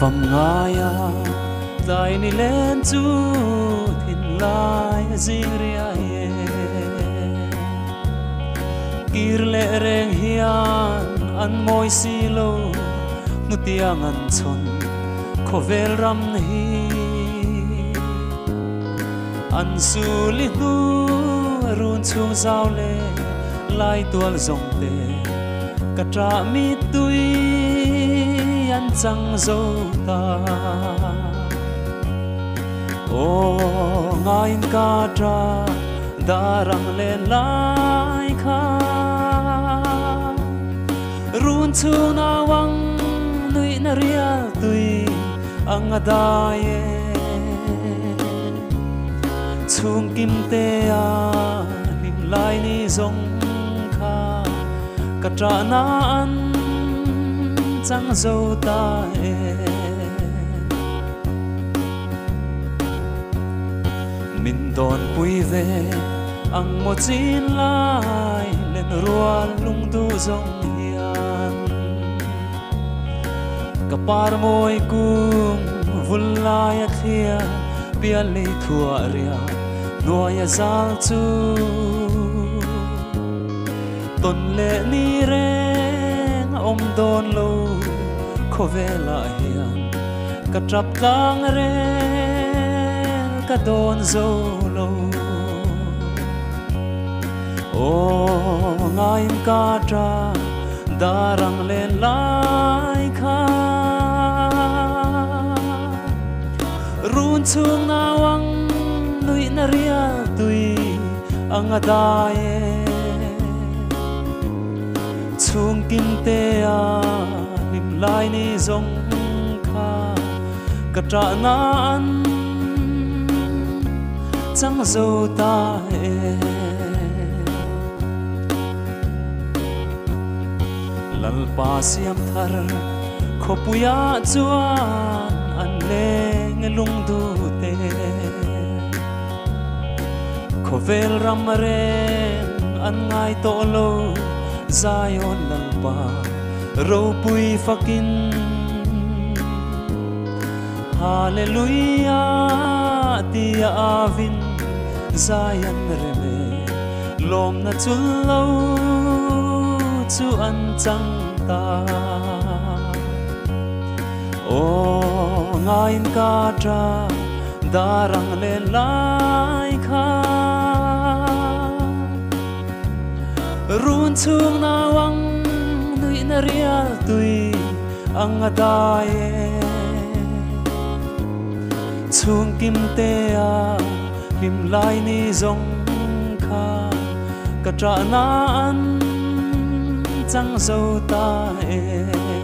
phẩm ngài à. Tại ni lên chú thiên lai riêng à. ria kir le reng hian an moi si lo nu tiang an chon kho vel ram hi. An su li nu run chung zau le lai tual zong te katra mi tui an chang zo ta. Ô, ngài ca tra darang lên lại kha. Run chu na wang, nui na ria tui, ang adaye chung kim te a nim lai ni zong kha. Ka tra na an chang dâu ta mình min don về ăn một chín lai lên rùa lung tu hiền, cặp kapar môi cung vun lai a thia bia lê thua ria nuôi zal chu. Ton le ni re om don lo kho vela hian ka trap tang re ka don zo lo o ngai ka tra darang lên lai kha. Run chung na wang nui na ria tui ang adaye chung kim te a à, nim lai ni zong kha. Ka tra na an chang zo ta e lal pa siam thar khopuya chuan an leng lung du te khovel ram ren an ngai to lo zion nang pa ro pui fakin hallelujah, tia avin zion reme lom na chul lo chu an chang ta. O ngain ka tra darang le lai kha. Run chung na wang, nui na ria tui, ang adaye chung kim te a lim lai ni zong kha. Ka tra na an, chang zo ta e.